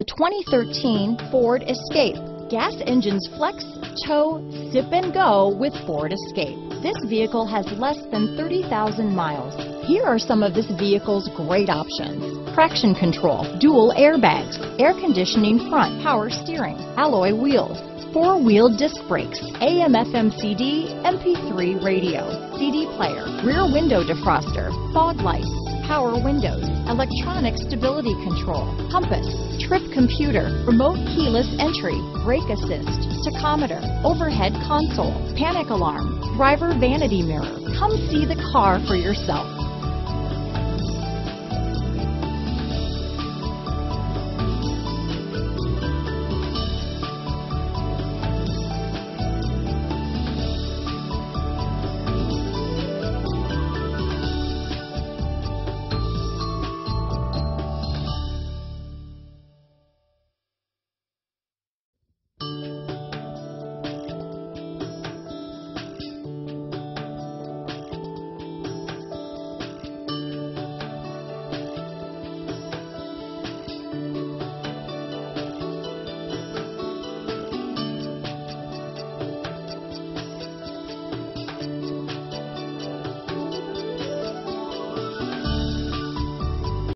The 2013 Ford Escape. Gas engines flex, tow, sip and go with Ford Escape. This vehicle has less than 30,000 miles. Here are some of this vehicle's great options. Traction control, dual airbags, air conditioning front, power steering, alloy wheels, four-wheel disc brakes, AM FM CD, MP3 radio, CD player, rear window defroster, fog lights, power windows, electronic stability control, compass, trip computer, remote keyless entry, brake assist, tachometer, overhead console, panic alarm, driver vanity mirror. Come see the car for yourself.